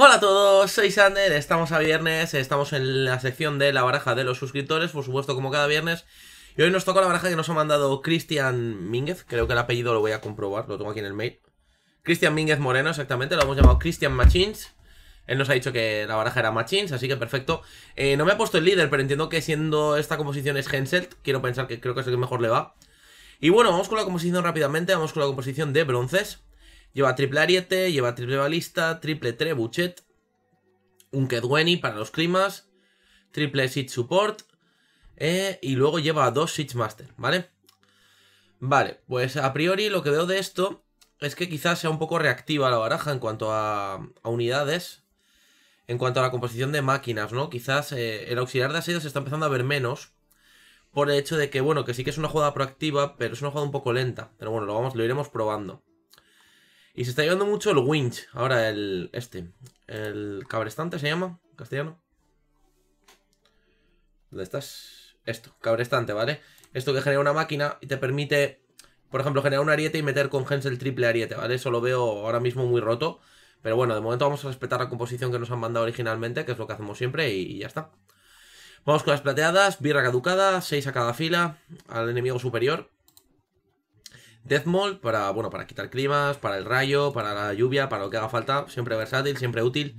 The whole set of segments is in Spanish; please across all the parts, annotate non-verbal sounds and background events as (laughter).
Hola a todos, soy Sander, estamos a viernes, estamos en la sección de la baraja de los suscriptores, por supuesto como cada viernes Y hoy nos toca la baraja que nos ha mandado Cristian Mínguez, creo que el apellido lo voy a comprobar, lo tengo aquí en el mail Cristian Mínguez Moreno, exactamente, lo hemos llamado Cristian Machines él nos ha dicho que la baraja era Machines, así que perfecto. Eh, no me ha puesto el líder, pero entiendo que siendo esta composición es Henselt, quiero pensar que creo que es el que mejor le va. Y bueno, vamos con la composición rápidamente, vamos con la composición de bronces. Lleva triple ariete, lleva triple balista, triple trebuchet, un Kedweni para los climas, triple Siege Support, eh, y luego lleva dos Siege Master, ¿vale? Vale, pues a priori lo que veo de esto es que quizás sea un poco reactiva la baraja en cuanto a, a unidades, en cuanto a la composición de máquinas, ¿no? Quizás eh, el auxiliar de asedio se está empezando a ver menos por el hecho de que, bueno, que sí que es una jugada proactiva, pero es una jugada un poco lenta. Pero bueno, lo, vamos, lo iremos probando. Y se está llevando mucho el winch, ahora el este, el cabrestante se llama, castellano. ¿Dónde estás? Esto, cabrestante, ¿vale? Esto que genera una máquina y te permite, por ejemplo, generar un ariete y meter con Gens el triple ariete, ¿vale? Eso lo veo ahora mismo muy roto. Pero bueno, de momento vamos a respetar la composición que nos han mandado originalmente, que es lo que hacemos siempre, y, ya está. Vamos con las plateadas, birra caducada, 6 a cada fila, al enemigo superior. Deathmold para, bueno, para quitar climas, para el rayo, para la lluvia, para lo que haga falta, siempre versátil, siempre útil.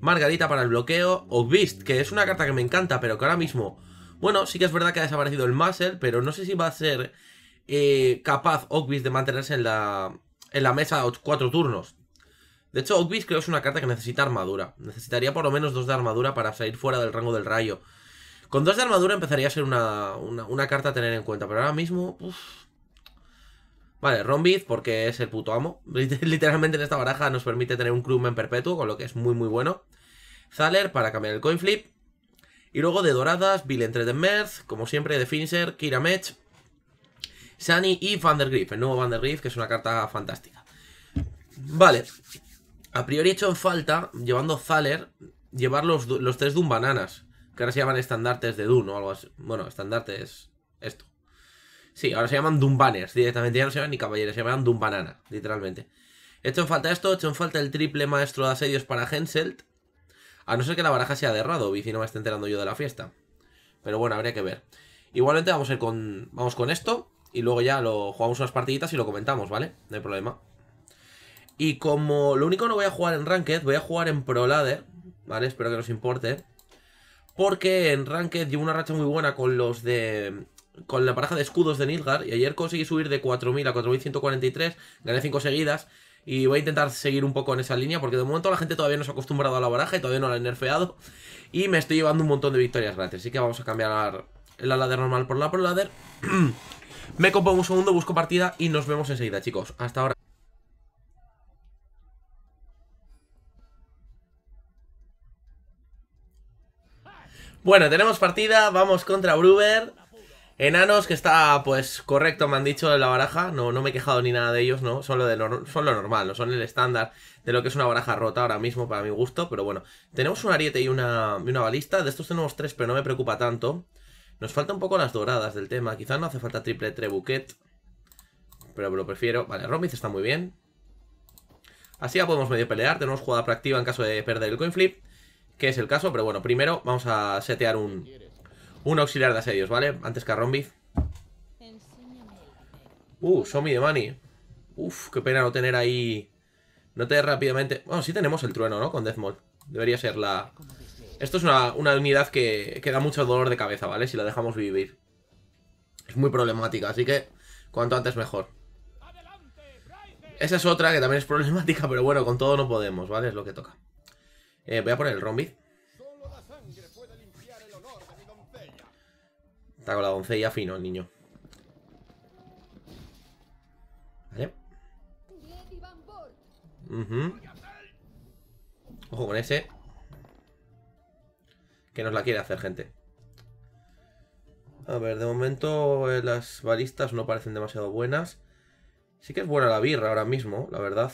Margarita para el bloqueo, Beast, que es una carta que me encanta, pero que ahora mismo, bueno, sí que es verdad que ha desaparecido el Muscle, pero no sé si va a ser eh, capaz Beast de mantenerse en la, en la mesa cuatro turnos. De hecho, Oakbeast creo que es una carta que necesita armadura. Necesitaría por lo menos dos de armadura para salir fuera del rango del rayo. Con dos de armadura empezaría a ser una, una, carta a tener en cuenta. Pero ahora mismo... Vale, Rombith porque es el puto amo. (laughs) Literalmente en esta baraja nos permite tener un crewman perpetuo, con lo que es muy muy bueno. Thaler para cambiar el coin flip. Y luego de doradas, Bill entre the Merz, como siempre de Finisher, Kira Mech, Sunny y Vandergriff, el nuevo Vandergriff, que es una carta fantástica. Vale, a priori he hecho en falta, llevando Thaler, llevar los, los tres Doom Bananas. Que ahora se llaman estandartes de Doom o algo así. Bueno, estandarte es esto. Sí, ahora se llaman Doom Banners directamente. Ya no se llaman ni caballeros, se llaman Doom Banana, literalmente. Hecho en falta esto, he hecho en falta el triple maestro de asedios para Henselt. A no ser que la baraja sea de Radovic y no me esté enterando yo de la fiesta. Pero bueno, habría que ver. Igualmente vamos a ir con, vamos con esto. Y luego ya lo jugamos unas partiditas y lo comentamos, ¿vale? No hay problema. Y como lo único no voy a jugar en Ranked, voy a jugar en Pro Ladder, ¿vale? Espero que nos importe. Porque en Ranked llevo una racha muy buena con los de... Con la pareja de escudos de Nilgar. Y ayer conseguí subir de 4.000 a 4.143. Gané 5 seguidas. Y voy a intentar seguir un poco en esa línea. Porque de momento la gente todavía no se ha acostumbrado a la baraja. Y todavía no la he nerfeado. Y me estoy llevando un montón de victorias gratis. Así que vamos a cambiar la ladder normal por la Pro Ladder. (clears throat) me compongo un segundo, busco partida. Y nos vemos enseguida, chicos. Hasta ahora. Bueno, tenemos partida, vamos contra Bruber. Enanos, que está, pues, correcto, me han dicho en la baraja. No, no me he quejado ni nada de ellos, ¿no? Son lo, de son lo normal, no son el estándar de lo que es una baraja rota ahora mismo, para mi gusto. Pero bueno, tenemos un ariete y una, y una balista. De estos tenemos tres, pero no me preocupa tanto. Nos falta un poco las doradas del tema. Quizás no hace falta triple trebuquet. Pero lo prefiero. Vale, Romiz está muy bien. Así ya podemos medio pelear. Tenemos jugada proactiva en caso de perder el coin flip que es el caso, pero bueno, primero vamos a setear un, un auxiliar de asedios, ¿vale? Antes que a Rombiz. Uh, show me the money. Uf, qué pena no tener ahí... No tener rápidamente... Bueno, sí tenemos el trueno, ¿no? Con Deathmold. Debería ser la... Esto es una, una unidad que, que da mucho dolor de cabeza, ¿vale? Si la dejamos vivir. Es muy problemática, así que cuanto antes mejor. Esa es otra que también es problemática, pero bueno, con todo no podemos, ¿vale? Es lo que toca. Eh, voy a poner el Rombit. Está con la doncella fino el niño. Vale. Ojo con ese. Que nos la quiere hacer, gente. A ver, de momento eh, las balistas no parecen demasiado buenas. Sí que es buena la birra ahora mismo, la verdad.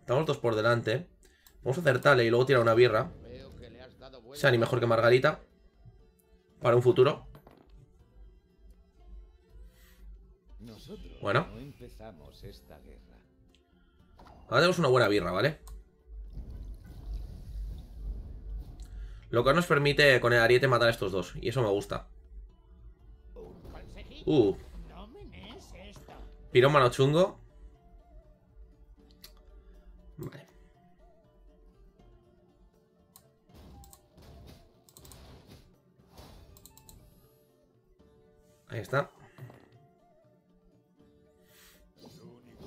Estamos dos por delante. Vamos a hacer tale y luego tirar una birra. Sea ni mejor que Margarita. Para un futuro. Bueno. Ahora tenemos una buena birra, ¿vale? Lo que nos permite con el ariete matar a estos dos. Y eso me gusta. Uh. Pirómano chungo. Vale. Ahí está.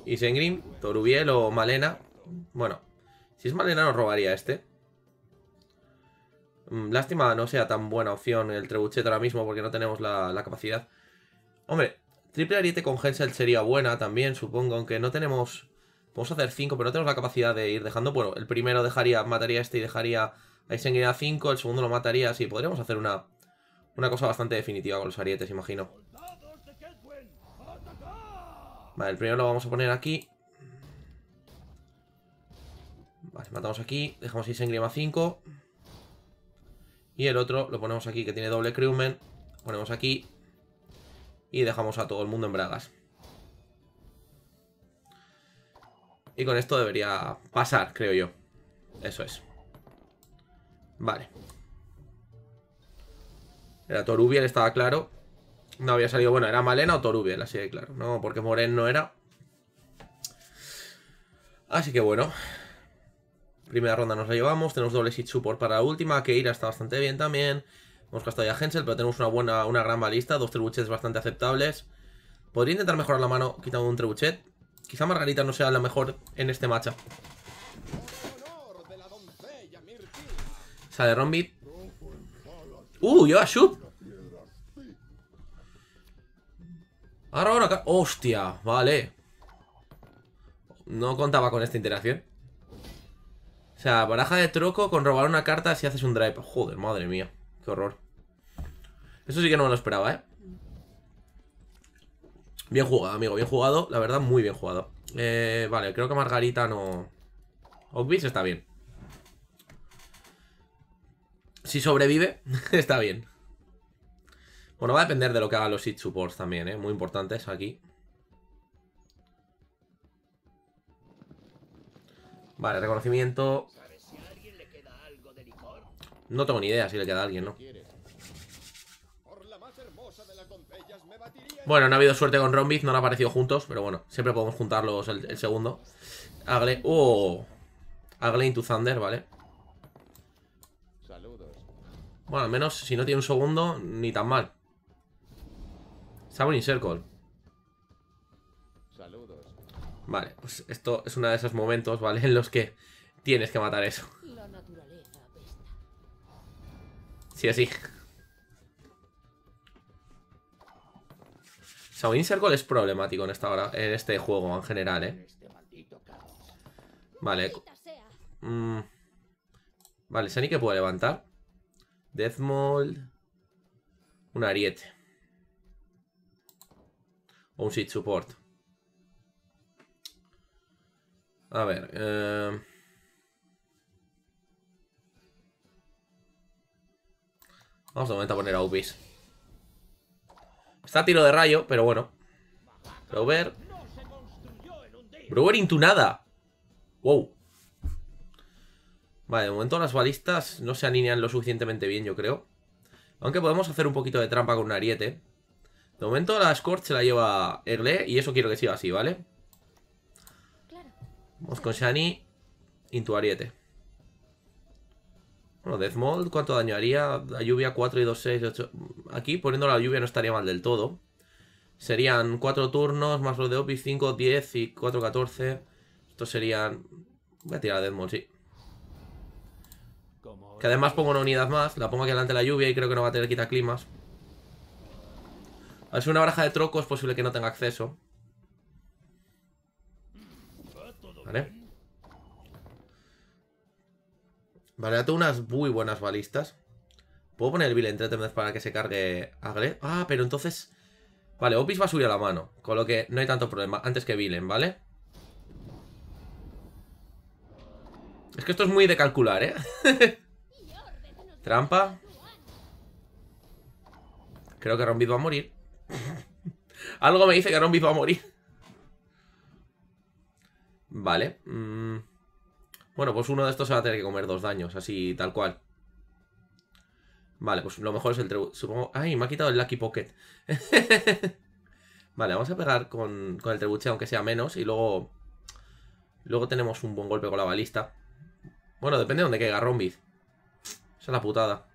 Y Sengrim, Torubiel o Malena. Bueno, si es Malena nos robaría este. Mm, lástima no sea tan buena opción el Trebuchet ahora mismo porque no tenemos la, capacidad. Hombre, triple ariete con Hensel sería buena también, supongo, aunque no tenemos... Podemos hacer 5, pero no tenemos la capacidad de ir dejando... Bueno, el primero dejaría, mataría este y dejaría a Isengrim a 5, el segundo lo mataría, sí, podríamos hacer una, una cosa bastante definitiva con los arietes, imagino. Vale, el primero lo vamos a poner aquí. Vale, matamos aquí, dejamos a 5. Y el otro lo ponemos aquí, que tiene doble crewman. Ponemos aquí. Y dejamos a todo el mundo en bragas. Y con esto debería pasar, creo yo. Eso es. Vale. Era Torubiel, estaba claro. No había salido, bueno, era Malena o Torubiel, así de claro. No, porque Moren no era. Así que bueno. Primera ronda nos la llevamos. Tenemos doble sit support para la última. Keira está bastante bien también. Hemos gastado ya Hensel, pero tenemos una buena, una gran balista. Dos trebuchets bastante aceptables. Podría intentar mejorar la mano quitando un trebuchet. Quizá Margarita no sea la mejor en este matcha. Sale Rombit. ¡Uh! Lleva Shoop. Ahora, ahora. ¡Hostia! Vale. No contaba con esta interacción. O sea, baraja de troco con robar una carta si haces un drive. Joder, madre mía. Qué horror. Eso sí que no me lo esperaba, ¿eh? Bien jugado, amigo. Bien jugado. La verdad, muy bien jugado. Eh, vale, creo que Margarita no... Obvis está bien. Si sobrevive, (laughs) está bien. Bueno, va a depender de lo que hagan los hit supports también, ¿eh? Muy importantes aquí. Vale, reconocimiento. No tengo ni idea si le queda a alguien, ¿no? Bueno, no ha habido suerte con Rombiz, no han aparecido juntos, pero bueno, siempre podemos juntarlos el, segundo. Agle... ¡Oh! Agle into Thunder, ¿vale? Bueno, al menos si no tiene un segundo, ni tan mal. Summoning Circle. Vale, pues esto es uno de esos momentos, ¿vale? En los que tienes que matar eso. Sí, así. Summoning Circle es problemático en, esta hora, en este juego en general, ¿eh? Vale. Mm. Vale, Sani que puede levantar. Deathmold. Un ariete. O un seed support. A ver. Eh... Vamos de momento a poner a Ubis. Está a tiro de rayo, pero bueno. Brewer. Brewer intunada. Wow. Vale, de momento las balistas no se alinean lo suficientemente bien, yo creo. Aunque podemos hacer un poquito de trampa con un ariete. De momento la Scorch se la lleva Erle y eso quiero que siga así, ¿vale? Vamos con Shani. Into ariete. Bueno, Deathmold, ¿cuánto daño haría? La lluvia 4 y 2, 6, 8. Aquí poniendo la lluvia no estaría mal del todo. Serían 4 turnos, más los de Opi, 5, 10 y 4, 14. Estos serían... Voy a tirar a Deathmold, sí. Que además pongo una unidad más, la pongo aquí delante de la lluvia y creo que no va a tener quita climas. Al ser una baraja de troco es posible que no tenga acceso. Vale. Vale, unas muy buenas balistas. ¿Puedo poner el Villain para que se cargue Agle? Ah, pero entonces... Vale, Opis va a subir a la mano. Con lo que no hay tanto problema. Antes que Villain, ¿vale? Es que esto es muy de calcular, ¿eh? (laughs) Trampa. Creo que Rombit va a morir. Algo me dice que Rombit va a morir. Vale. Mmm... Bueno, pues uno de estos se va a tener que comer dos daños, así tal cual. Vale, pues lo mejor es el. Supongo... ¡Ay! Me ha quitado el Lucky Pocket. (laughs) vale, vamos a pegar con, con el trebuchet, aunque sea menos. Y luego... Luego tenemos un buen golpe con la balista. Bueno, depende de dónde caiga Rombiz. Esa es la putada.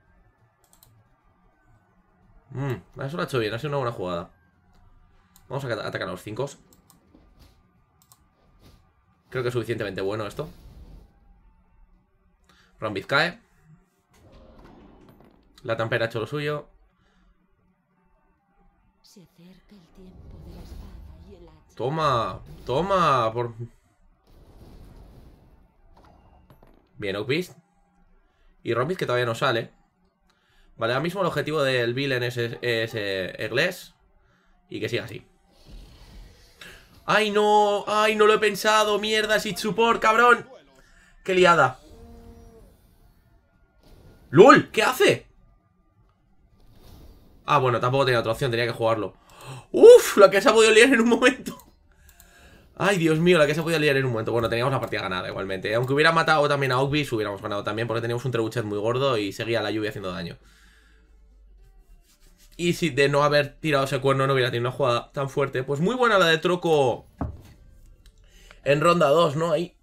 Mmm, eso lo ha hecho bien, ha sido una buena jugada. Vamos a atacar a los 5. Creo que es suficientemente bueno esto. Rombiz cae. La tampera ha hecho lo suyo. Toma, toma. Por... Bien, Oakbeast. Y Rombiz que todavía no sale. Vale, ahora mismo el objetivo del villain es, es, eh, Y que siga así. ¡Ay, no! ¡Ay, no lo he pensado! ¡Mierda, Support, cabrón! ¡Qué liada! ¡Lul! ¿Qué hace? Ah, bueno, tampoco tenía otra opción, tenía que jugarlo ¡Uf! La que se ha podido liar en un momento Ay, Dios mío, la que se ha podido liar en un momento Bueno, teníamos la partida ganada igualmente Aunque hubiera matado también a Oakbeast, hubiéramos ganado también Porque teníamos un trebuchet muy gordo y seguía la lluvia haciendo daño y si de no haber tirado ese cuerno no hubiera tenido una jugada tan fuerte. Pues muy buena la de Troco en ronda 2, ¿no? Ahí.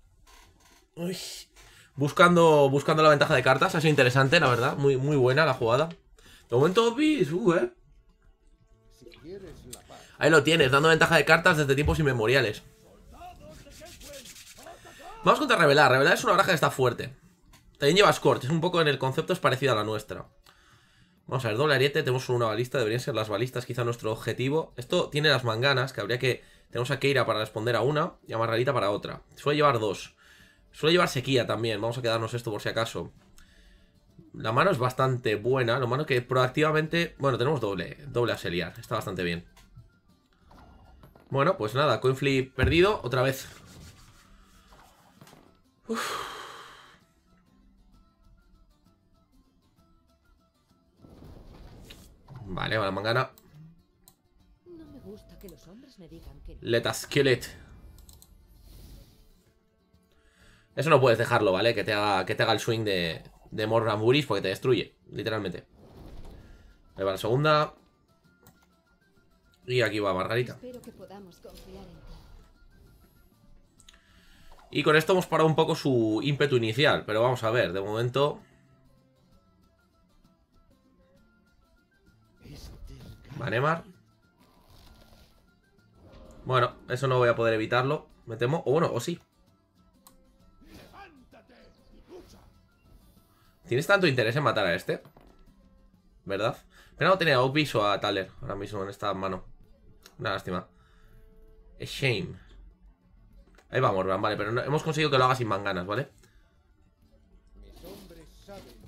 Buscando, buscando la ventaja de cartas. Ha sido interesante, la verdad. Muy, muy buena la jugada. De momento, bis, uh, eh. Ahí lo tienes, dando ventaja de cartas desde tiempos inmemoriales. Vamos contra Revelar. Revelar es una baraja que está fuerte. También lleva Scorch. Es un poco en el concepto, es parecido a la nuestra. Vamos a ver, doble ariete, tenemos una balista, deberían ser las balistas quizá nuestro objetivo. Esto tiene las manganas, que habría que... Tenemos a Keira para responder a una y a Margarita para otra. Suele llevar dos. Suele llevar sequía también, vamos a quedarnos esto por si acaso. La mano es bastante buena, lo malo que proactivamente... Bueno, tenemos doble, doble aseliar, está bastante bien. Bueno, pues nada, coin flip perdido, otra vez. Uf. Me digan que... Let us kill it. Eso no puedes dejarlo, ¿vale? Que te haga, que te haga el swing de, de Morramburis porque te destruye, literalmente. Ahí va la segunda. Y aquí va Margarita. Y con esto hemos parado un poco su ímpetu inicial. Pero vamos a ver, de momento... Vanemar. Bueno, eso no voy a poder evitarlo. Me temo. O bueno, o sí. ¿Tienes tanto interés en matar a este? ¿Verdad? Pero no tenía a Obis o a Taler ahora mismo en esta mano. Una lástima. Es shame. Ahí vamos, vale, pero hemos conseguido que lo haga sin manganas, ¿vale?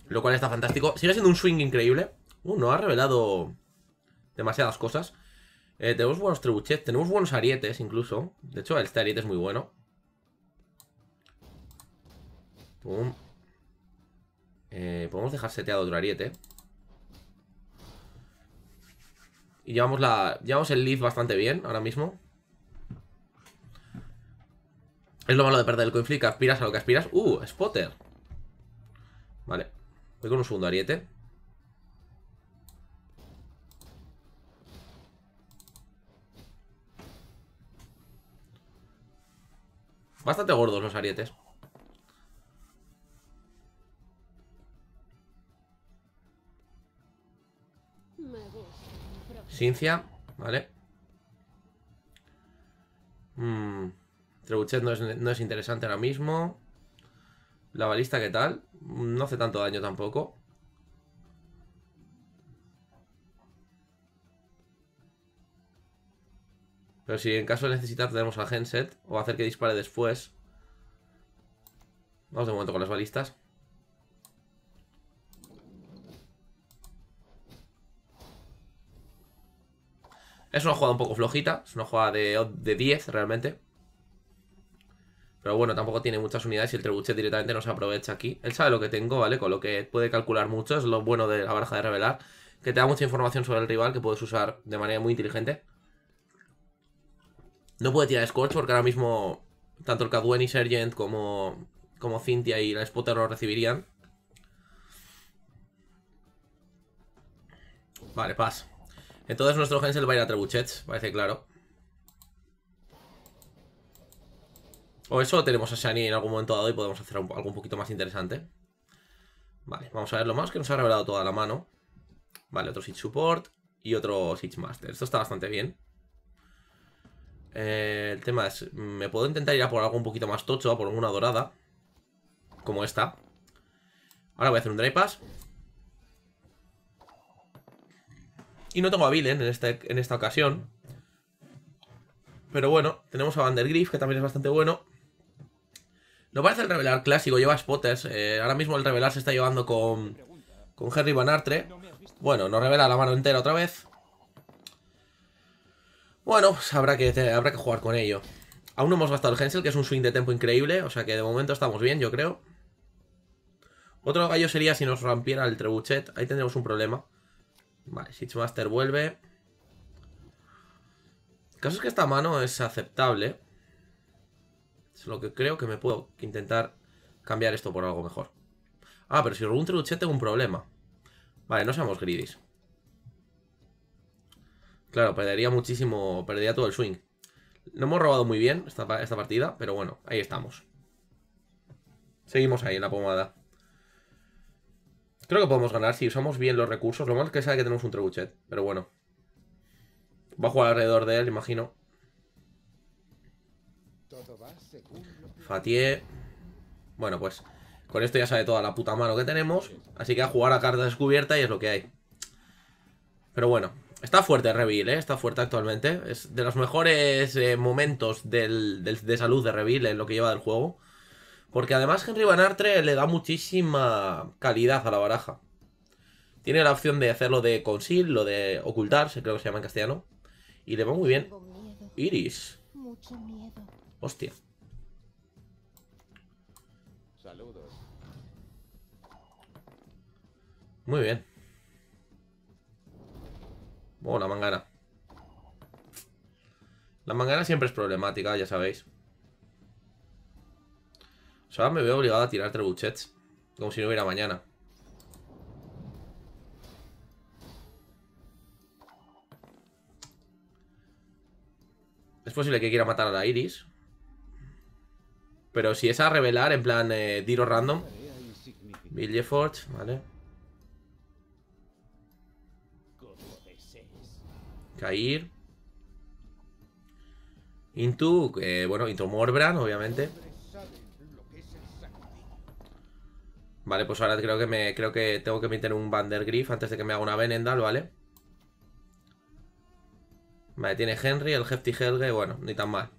Lo cual está fantástico. Sigue siendo un swing increíble. Uh, no ha revelado demasiadas cosas. Eh, tenemos buenos trebuchets, tenemos buenos arietes incluso. De hecho, este ariete es muy bueno. Eh, podemos dejar seteado otro ariete. Y llevamos, la, llevamos el leaf bastante bien ahora mismo. Es lo malo de perder el coin aspiras a lo que aspiras. ¡Uh! Spotter. Vale. Voy con un segundo ariete. Bastante gordos los arietes. Cincia, vale. Mmm. Trebuchet no es, no es interesante ahora mismo. La balista, ¿qué tal? No hace tanto daño tampoco. Pero si en caso de necesitar tenemos al genset o hacer que dispare después. Vamos de momento con las balistas. Es una jugada un poco flojita. Es una jugada de, de 10 realmente. Pero bueno, tampoco tiene muchas unidades y el trebuchet directamente no se aprovecha aquí. Él sabe lo que tengo, ¿vale? Con lo que puede calcular mucho. Es lo bueno de la baraja de revelar. Que te da mucha información sobre el rival que puedes usar de manera muy inteligente. No puede tirar Scorch porque ahora mismo tanto el Cadwen y Sergent como, como Cynthia y la Spotter lo recibirían. Vale, pas. Entonces nuestro Hensel va a ir a Trebuchets, parece claro. O eso tenemos a Shani en algún momento dado y podemos hacer algo un poquito más interesante. Vale, vamos a ver lo más que nos ha revelado toda la mano. Vale, otro Siege Support y otro Siege Master. Esto está bastante bien. Eh, el tema es, me puedo intentar ir a por algo un poquito más tocho, a por una dorada. Como esta. Ahora voy a hacer un Dry Pass. Y no tengo a Vilen en, este, en esta ocasión. Pero bueno, tenemos a Vandergriff, que también es bastante bueno. No parece el revelar clásico, lleva spotters. Eh, ahora mismo el revelar se está llevando con, con Henry Van Artre. Bueno, nos revela la mano entera otra vez. Bueno, pues habrá que, habrá que jugar con ello. Aún no hemos gastado el Hensel, que es un swing de tempo increíble. O sea que de momento estamos bien, yo creo. Otro gallo sería si nos rompiera el trebuchet. Ahí tendríamos un problema. Vale, Master vuelve. El caso es que esta mano es aceptable. Es lo que creo que me puedo intentar cambiar esto por algo mejor. Ah, pero si robo un trebuchet tengo un problema. Vale, no seamos gridis. Claro, perdería muchísimo, perdería todo el swing. No hemos robado muy bien esta, esta partida, pero bueno, ahí estamos. Seguimos ahí en la pomada. Creo que podemos ganar si usamos bien los recursos. Lo malo es que sabe que tenemos un trebuchet, pero bueno. Va a jugar alrededor de él, imagino. Fatier. Bueno, pues con esto ya sabe toda la puta mano que tenemos. Así que a jugar a carta descubierta y es lo que hay. Pero bueno, está fuerte Reveal, ¿eh? Está fuerte actualmente. Es de los mejores eh, momentos de salud de Reveal en lo que lleva del juego. Porque además Henry Van Artre le da muchísima calidad a la baraja. Tiene la opción de hacerlo de conceal, lo de ocultarse, creo que se llama en castellano. Y le va muy bien. Iris. Hostia. Muy bien. Oh, la mangana. La mangana siempre es problemática, ya sabéis. O sea, me veo obligado a tirar trebuchets. Como si no hubiera mañana. Es posible que quiera matar a la Iris. Pero si es a revelar, en plan eh, tiro random. Bill vale. Cair. Into, eh, bueno, Into Morbran, obviamente. Vale, pues ahora creo que me creo que tengo que meter un Vandergriff antes de que me haga una Venendal, ¿vale? Vale, tiene Henry, el Hefty Helge, bueno, ni tan mal.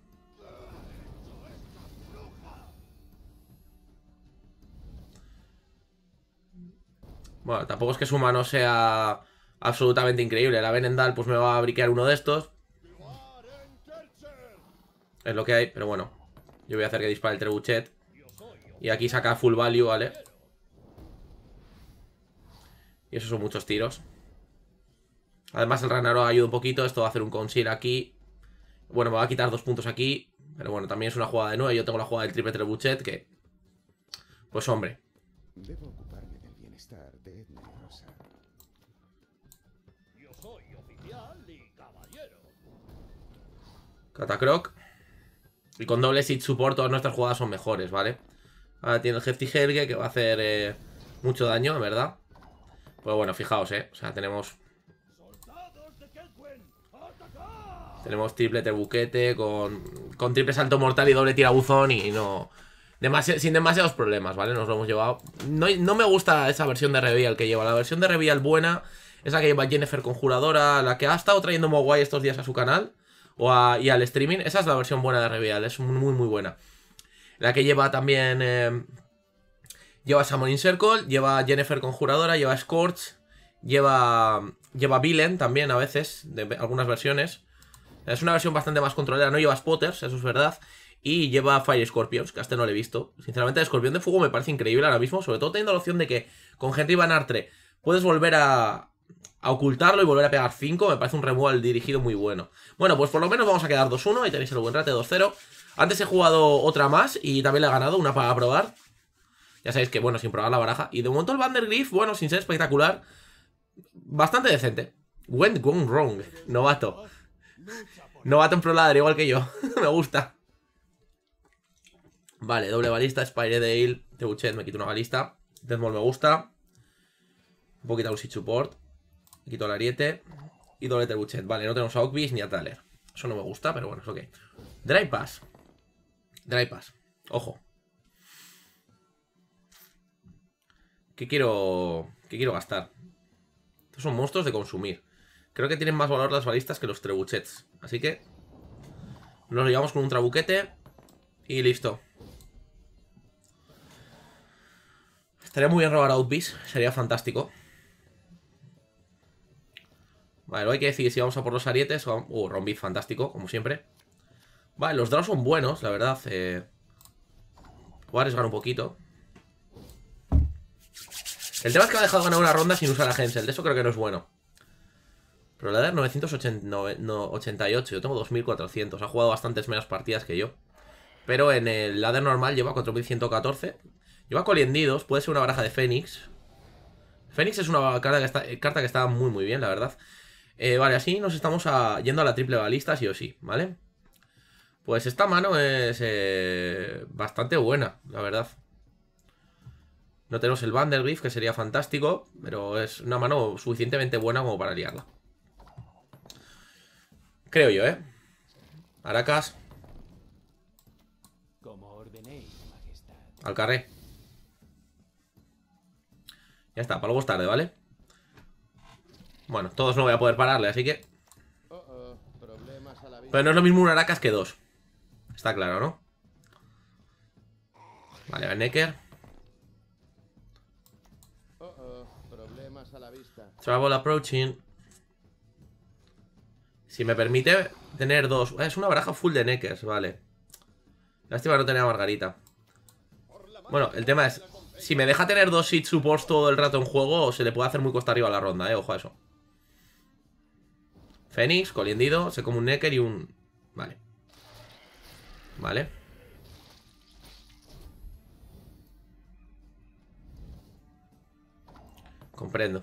Bueno, tampoco es que su mano sea absolutamente increíble. La Venendal pues me va a briquear uno de estos. Es lo que hay, pero bueno. Yo voy a hacer que dispare el trebuchet. Y aquí saca full value, ¿vale? Y esos son muchos tiros. Además el Ranaro ayuda un poquito. Esto va a hacer un conceal aquí. Bueno, me va a quitar dos puntos aquí. Pero bueno, también es una jugada de nueve. Yo tengo la jugada del triple trebuchet que... Pues hombre. Debo ocuparme del bienestar de Catacroc. Y con doble sit support todas nuestras jugadas son mejores, ¿vale? Ahora tiene el Hefty Helge que va a hacer eh, mucho daño, en verdad. Pues bueno, fijaos, ¿eh? O sea, tenemos... Tenemos triple tebuquete con, con triple salto mortal y doble tirabuzón y no... sin demasiados problemas, ¿vale? Nos lo hemos llevado. No, no me gusta esa versión de Revial que lleva. La versión de Revial buena es la que lleva Jennifer Conjuradora, la que ha estado trayendo Mogwai estos días a su canal o y al streaming. Esa es la versión buena de Revial, es muy, muy buena. La que lleva también... Eh, lleva Summoning Circle, lleva Jennifer Conjuradora, lleva Scorch, lleva... Lleva Villain también a veces, de algunas versiones. Es una versión bastante más controlada, no lleva Spotters, eso es verdad. Y lleva Fire Scorpions, que a este no le he visto. Sinceramente, el Escorpión de Fuego me parece increíble ahora mismo, sobre todo teniendo la opción de que con Henry Van Artre puedes volver a, a ocultarlo y volver a pegar 5. Me parece un removal dirigido muy bueno. Bueno, pues por lo menos vamos a quedar 2-1. Ahí tenéis el buen rate 2-0. Antes he jugado otra más y también le he ganado, una para probar. Ya sabéis que, bueno, sin probar la baraja. Y de momento el Vandergriff, bueno, sin ser espectacular, bastante decente. Went gone wrong. Novato. Novato en Proladder, igual que yo. (laughs) me gusta. Vale, doble balista, Spire Dale, Tebuchet, me quito una balista. Deathmall me gusta. Un poquito a Support. Quito el ariete. Y doble Tebuchet. Vale, no tenemos a ni a Taler. Eso no me gusta, pero bueno, es. Dry Pass. Dry Pass. Ojo. ¿Qué quiero, qué quiero gastar? Estos son monstruos de consumir. Creo que tienen más valor las balistas que los trebuchets. Así que nos lo llevamos con un trabuquete y listo. Estaría muy bien robar Outbeast, sería fantástico. Vale, lo hay que decir si vamos a por los arietes o... Uh, Rombit fantástico, como siempre. Vale, los draws son buenos, la verdad. Eh... Voy a arriesgar un poquito. El tema es que me ha dejado ganar una ronda sin usar a Hensel. De eso creo que no es bueno. Pero la de 988. Yo tengo 2400. Ha jugado bastantes menos partidas que yo. Pero en el ladder normal lleva 4114. Lleva coliendidos. Puede ser una baraja de Fénix. Fénix es una carta que está, carta que está muy muy bien, la verdad. Eh, vale, así nos estamos yendo a la triple balista, sí o sí, ¿vale? Pues esta mano es eh, bastante buena, la verdad. No tenemos el Vandergriff, que sería fantástico, pero es una mano suficientemente buena como para liarla. Creo yo, ¿eh? Aracas. Al carré. Ya está, para luego es tarde, ¿vale? Bueno, todos no voy a poder pararle, así que... Pero no es lo mismo un Aracas que dos. Está claro, ¿no? Vale, a Necker. Travel approaching. Si me permite tener dos... Es una baraja full de neckers, vale. Lástima no tener a Margarita. Bueno, el tema es... Si me deja tener dos seed supports todo el rato en juego, se le puede hacer muy costa arriba a la ronda, eh. Ojo a eso. Fénix, coliendido, se come un necker y un... Vale. Vale. Comprendo.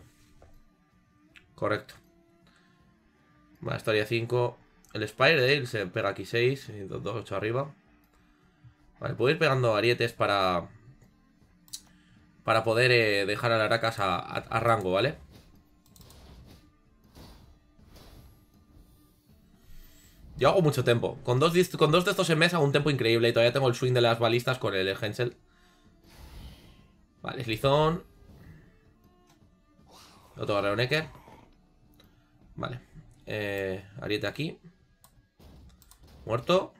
Correcto. Vale, estaría 5. El Spire se pega aquí 6. 2, 8 arriba. Vale, puedo ir pegando arietes para... Para poder eh, dejar a las aracas a, rango, ¿vale? Yo hago mucho tempo. Con dos, con dos de estos en mesa hago un tempo increíble. Y todavía tengo el swing de las balistas con el Hensel. Vale, Slizón. Otro guerrero Necker. Vale. Eh, ariete aquí. Muerto.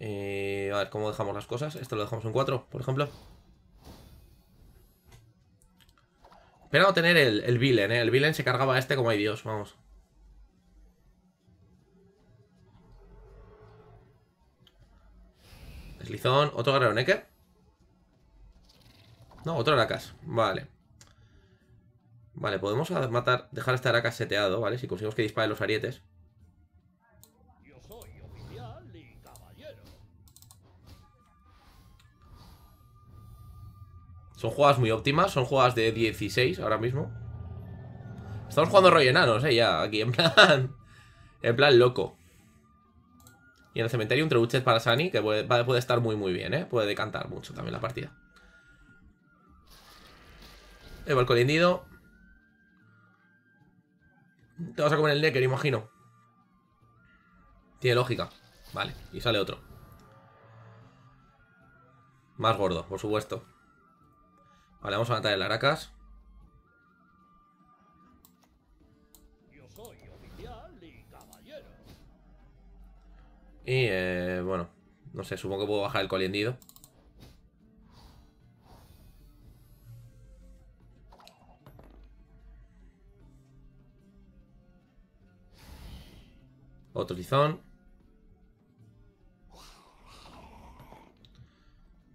Eh, a ver, ¿cómo dejamos las cosas? Esto lo dejamos en 4, por ejemplo. Espero tener el, el Villain, ¿eh? El Villain se cargaba a este como hay Dios, vamos. Deslizón, otro guerrero Necker. No, otro Aracas. Vale. Vale, podemos matar, dejar este Araka seteado, ¿vale? Si conseguimos que dispare los arietes. Son jugadas muy óptimas, son jugadas de 16 ahora mismo. Estamos jugando rollo enanos, eh, ya, aquí, en plan... En plan loco. Y en el cementerio un trebuchet para Sani, que puede, puede estar muy muy bien, eh. Puede decantar mucho también la partida. El balcón hendido. Te vas a comer el Necker, imagino. Tiene lógica. Vale, y sale otro. Más gordo, por supuesto. Vale, vamos a matar el Aracas. Y, eh, bueno, no sé, supongo que puedo bajar el coliendido. Otro tizón.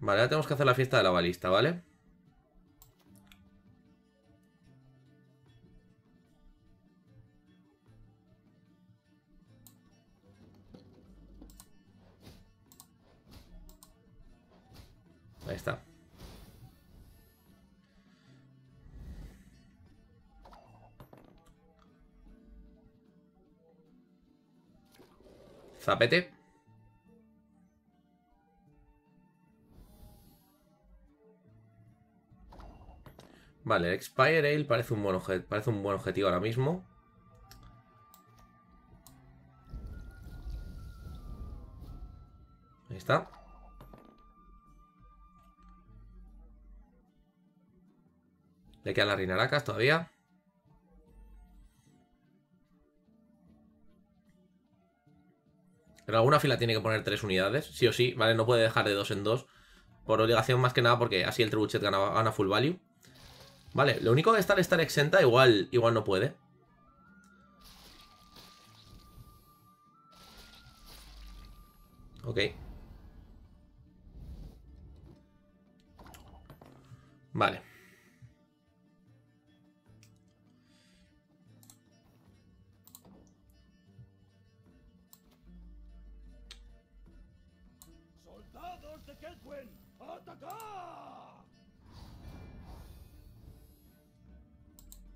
Vale, ahora tenemos que hacer la fiesta de la balista, ¿vale? Ahí está. Zapete. Vale, el Expire Ale parece un buen, parece un buen objetivo ahora mismo. Le quedan las Rinaracas todavía. En alguna fila tiene que poner tres unidades, sí o sí, ¿vale? No puede dejar de dos en dos. Por obligación más que nada porque así el Trebuchet gana, gana full value. Vale, lo único que está estar exenta igual, igual no puede. Ok. Vale. ¡Soldados de! ¡Atacar!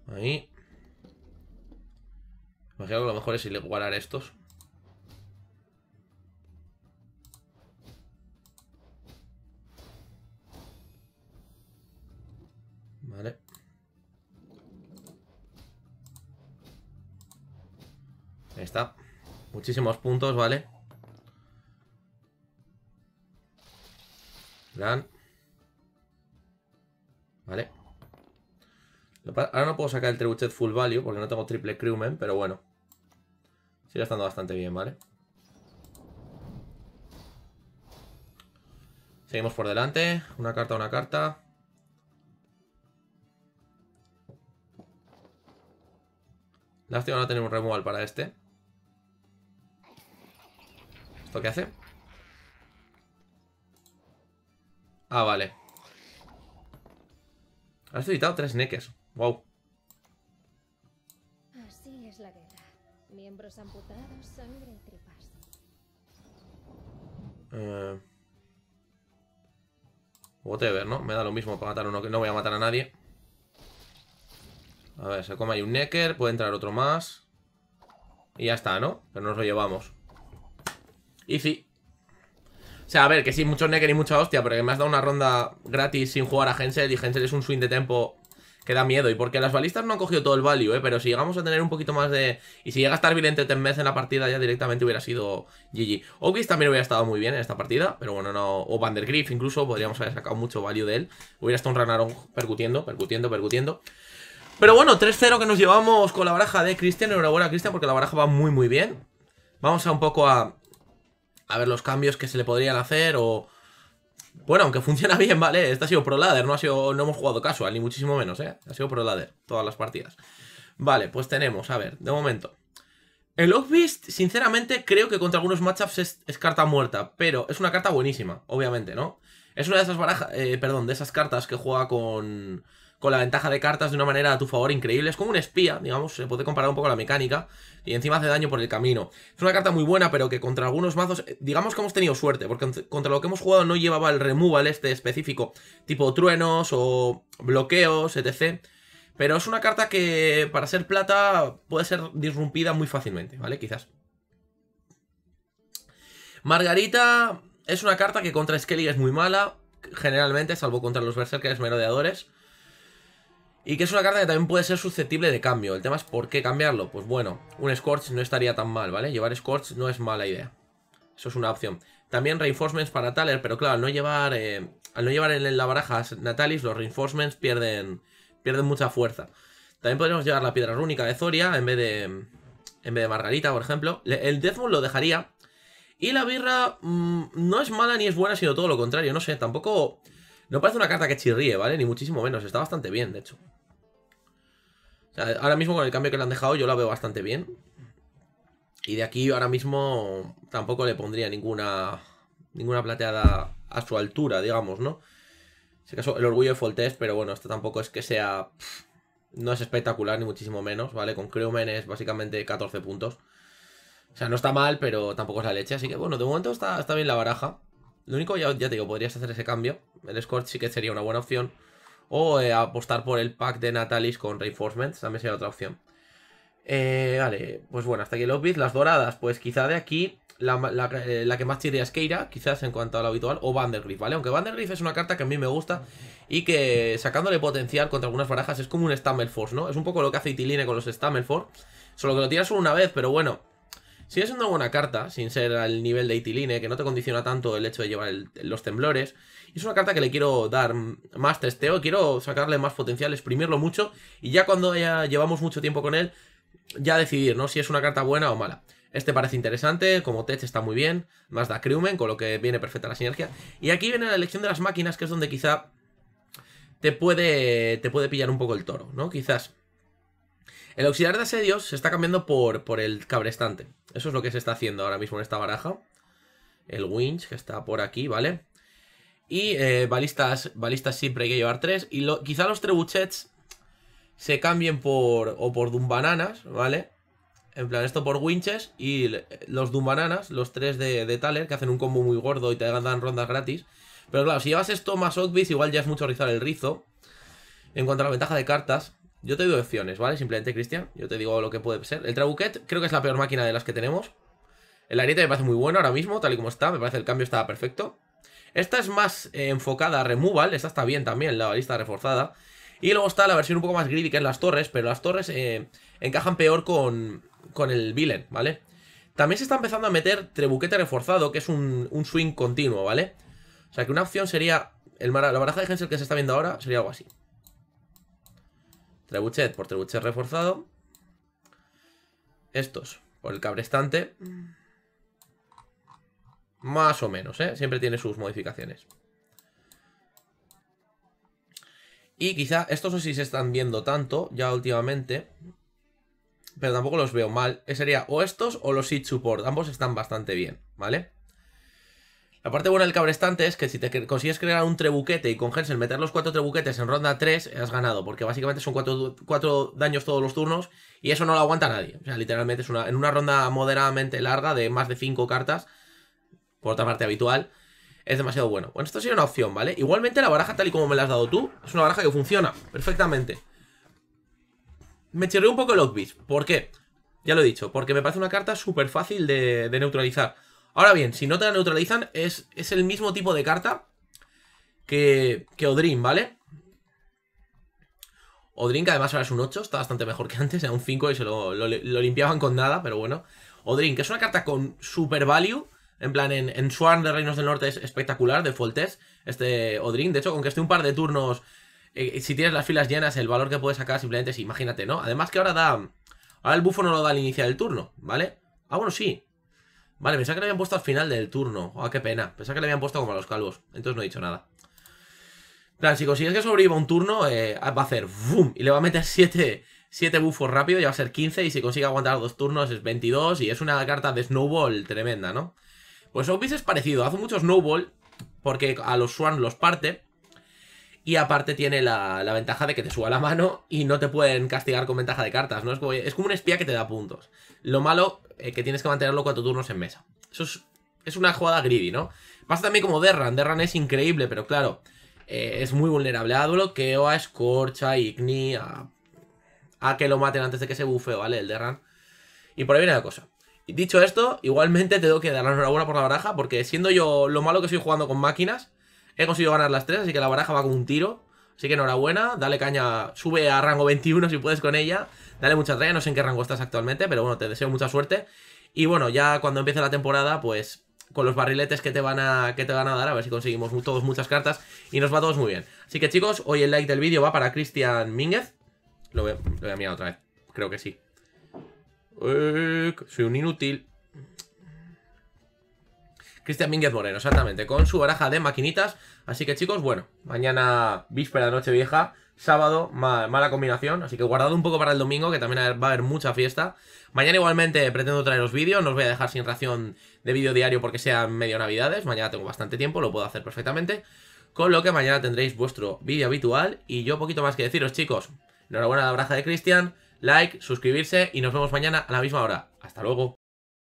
Ahí. Imagino que lo mejor es igualar estos. Vale. Ahí está. Muchísimos puntos, ¿vale? Vale. Ahora no puedo sacar el Trebuchet full value porque no tengo triple crewman, pero bueno. Sigue estando bastante bien, ¿vale? Seguimos por delante. Una carta, una carta. Lástima no tener un removal para este. ¿Esto qué hace? Ah, vale. Has editado tres neques. Wow. Así es la guerra. Miembros amputados, sangre y tripas. Eh... Whatever, ¿no? Me da lo mismo para matar uno que no voy a matar a nadie. A ver, se come ahí un Necker, puede entrar otro más. Y ya está, ¿no? Pero nos lo llevamos. Y sí. O sea, a ver, que sí, mucho Necker y mucha hostia, pero que me has dado una ronda gratis sin jugar a Hensel y Hensel es un swing de tempo que da miedo. Y porque las balistas no han cogido todo el value, ¿eh? Pero si llegamos a tener un poquito más de... Y si llega a estar bien entre Tenmez en la partida, ya directamente hubiera sido GG. Oakis también hubiera estado muy bien en esta partida, pero bueno, no... O Vandergriff incluso, podríamos haber sacado mucho value de él. Hubiera estado un Ranarón percutiendo, percutiendo, percutiendo. Pero bueno, 3-0 que nos llevamos con la baraja de Cristian. Enhorabuena, Cristian, porque la baraja va muy, muy bien. Vamos a un poco a, a ver los cambios que se le podrían hacer o... Bueno, aunque (laughs) funciona bien, ¿vale? Este ha sido pro ladder, no, ha sido, no hemos jugado casual, ni muchísimo menos, ¿eh? Ha sido pro ladder, todas las partidas. Vale, pues tenemos, a ver, de momento. El Beast, sinceramente, creo que contra algunos matchups es, es, carta muerta, pero es una carta buenísima, obviamente, ¿no? Es una de esas barajas, eh, perdón, de esas cartas que juega con con la ventaja de cartas de una manera a tu favor increíble. Es como un espía, digamos, se puede comparar un poco la mecánica. Y encima hace daño por el camino. Es una carta muy buena, pero que contra algunos mazos, eh, digamos que hemos tenido suerte, porque contra lo que hemos jugado no llevaba el removal este específico, tipo truenos o bloqueos, etc. Pero es una carta que para ser plata puede ser disrumpida muy fácilmente, ¿vale? Quizás. Margarita es una carta que contra Skelly es muy mala, generalmente, salvo contra los Berserkers merodeadores. Y que es una carta que también puede ser susceptible de cambio. El tema es por qué cambiarlo. Pues bueno, un Scorch no estaría tan mal, ¿vale? Llevar Scorch no es mala idea. Eso es una opción. También reinforcements para Taler, pero claro, al no llevar, eh, al no llevar en la baraja Natalis, los reinforcements pierden, pierden mucha fuerza. También podríamos llevar la piedra rúnica de Zoria en vez de, en vez de Margarita, por ejemplo. El Deathmoon lo dejaría. Y la birra mmm, no es mala ni es buena, sino todo lo contrario. No sé, tampoco... No parece una carta que chirríe, ¿vale? Ni muchísimo menos. Está bastante bien, de hecho. O sea, ahora mismo con el cambio que le han dejado yo la veo bastante bien. Y de aquí ahora mismo tampoco le pondría ninguna ninguna plateada a su altura, digamos, ¿no? En este caso, el orgullo de Foltest, pero bueno, esto tampoco es que sea... no es espectacular, ni muchísimo menos, ¿vale? Con Crewman es básicamente 14 puntos. O sea, no está mal, pero tampoco es la leche. Así que bueno, de momento está, está bien la baraja. Lo único, ya, ya te digo, podrías hacer ese cambio. El Scorch sí que sería una buena opción. O eh, apostar por el pack de Natalis con Reinforcements, también sería otra opción. Eh, vale, pues bueno, hasta aquí el Obvious. Las doradas, pues quizá de aquí la, la- eh, la que más chirría es Keira, quizás en cuanto a lo habitual, o Vandergriff, ¿vale? Aunque Vandergriff es una carta que a mí me gusta y que sacándole potencial contra algunas barajas es como un Stammelforce, ¿no? Es un poco lo que hace Itiline con los Stammelforce, solo que lo tiras solo una vez, pero bueno, sigue siendo una buena carta, sin ser al nivel de Itiline, que no te condiciona tanto el hecho de llevar los temblores. Es una carta que le quiero dar más testeo, quiero sacarle más potencial, exprimirlo mucho, y ya cuando ya llevamos mucho tiempo con él, ya decidir, ¿no? Si es una carta buena o mala. Este parece interesante, como Tech está muy bien, más da Crewman, con lo que viene perfecta la sinergia. Y aquí viene la elección de las máquinas, que es donde quizá te puede, te puede pillar un poco el toro, ¿no? Quizás. El auxiliar de asedios se está cambiando por, por el cabrestante. Eso es lo que se está haciendo ahora mismo en esta baraja. El winch, que está por aquí, ¿vale? Y eh, balistas, balistas siempre hay que llevar tres. Y quizá los trebuchets se cambien por. o por Dumbananas, ¿vale? En plan, esto por winches y los Dumbananas, los tres de, de Thaler, que hacen un combo muy gordo y te dan rondas gratis. Pero claro, si llevas esto más Oakbeast, igual ya es mucho rizar el rizo. En cuanto a la ventaja de cartas, yo te doy opciones, ¿vale? Simplemente, Cristian, yo te digo lo que puede ser. El Trabuquet creo que es la peor máquina de las que tenemos. El ariete me parece muy bueno ahora mismo, tal y como está. Me parece el cambio está perfecto. Esta es más eh, enfocada a removal. Esta está bien también, la balista reforzada. Y luego está la versión un poco más greedy, que es las torres. Pero las torres eh, encajan peor con, con el villain, ¿vale? También se está empezando a meter trebuquete reforzado, que es un, un swing continuo, ¿vale? O sea que una opción sería... El, la baraja de Hensel que se está viendo ahora sería algo así. Trebuchet por trebuchet reforzado. Estos por el cabrestante. Más o menos, ¿eh? Siempre tiene sus modificaciones. Y quizá estos si se están viendo tanto ya últimamente. Pero tampoco los veo mal. Sería o estos o los Seed Support. Ambos están bastante bien, ¿vale? La parte buena del cabrestante es que si te consigues crear un trebuquete y con Hensel meter los cuatro trebuquetes en ronda 3, has ganado. Porque básicamente son cuatro, cuatro daños todos los turnos y eso no lo aguanta nadie. O sea, literalmente es una, en una ronda moderadamente larga de más de 5 cartas, por otra parte habitual, es demasiado bueno. Bueno, esto sería una opción, ¿vale? Igualmente la baraja tal y como me la has dado tú, es una baraja que funciona perfectamente. Me chirrió un poco el Lockbeast. ¿Por qué? Ya lo he dicho, porque me parece una carta súper fácil de neutralizar. Ahora bien, si no te la neutralizan, es, es el mismo tipo de carta que, que Odrin, ¿vale? Odrin, que además ahora es un 8, está bastante mejor que antes, era un 5 y se lo, lo- limpiaban con nada, pero bueno. Odrin, que es una carta con super value, en plan, en, en Swarm de Reinos del Norte es espectacular, de full test, este Odrin. De hecho, con que esté un par de turnos, eh, si tienes las filas llenas, el valor que puedes sacar simplemente es, imagínate, ¿no? Además que ahora da... Ahora el bufo no lo da al iniciar el turno, ¿vale? Ah, bueno, sí. Vale, pensaba que le habían puesto al final del turno. Ah, qué pena. Pensaba que le habían puesto como a los calvos. Entonces no he dicho nada. Plan, si consigues que sobreviva un turno, eh, va a hacer ¡vum! Y le va a meter (laughs) 7 siete bufos rápido, ya va a ser 15. Y si consigue aguantar dos turnos es 22. Y es una carta de Snowball tremenda, ¿no? Pues Obis es parecido. Hace mucho Snowball porque a los Swarm los parte. Y aparte tiene la, la ventaja de que te suba la mano y no te pueden castigar con ventaja de cartas, ¿no? Es como, es como un espía que te da puntos. Lo malo eh, que tienes que mantenerlo cuatro turnos en mesa. Eso es, es una jugada greedy, ¿no? Pasa también como Derran. Derran es increíble, pero claro, eh, es muy vulnerable a bloqueo, a escorcha, a igni, a, a que lo maten antes de que se bufe, ¿vale? El Derran. Y por ahí viene la cosa. Dicho esto, igualmente te tengo que dar la enhorabuena por la baraja, porque siendo yo lo malo que soy jugando con máquinas, he conseguido ganar las tres, así que la baraja va con un tiro. Así que enhorabuena, dale caña, sube a rango 21 si puedes con ella. Dale mucha tralla, no sé en qué rango estás actualmente, pero bueno, te deseo mucha suerte. Y bueno, ya cuando empiece la temporada, pues con los barriletes que te van a, que te van a dar, a ver si conseguimos todos muchas cartas y nos va todos muy bien. Así que chicos, hoy el like del vídeo va para Cristian Mínguez. Lo voy, lo voy a mirar otra vez, creo que sí. Eh, soy un inútil. Cristian Mínguez Moreno, exactamente, con su baraja de maquinitas. Así que chicos, bueno, mañana víspera de Nochevieja, sábado, ma- mala combinación. Así que guardad un poco para el domingo, que también va a haber mucha fiesta. Mañana igualmente pretendo traeros vídeos, no os voy a dejar sin ración de vídeo diario porque sean medio navidades. Mañana tengo bastante tiempo, lo puedo hacer perfectamente. Con lo que mañana tendréis vuestro vídeo habitual. Y yo poquito más que deciros, chicos. Enhorabuena a la baraja de Cristian, like, suscribirse y nos vemos mañana a la misma hora. Hasta luego.